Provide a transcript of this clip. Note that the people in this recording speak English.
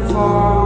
far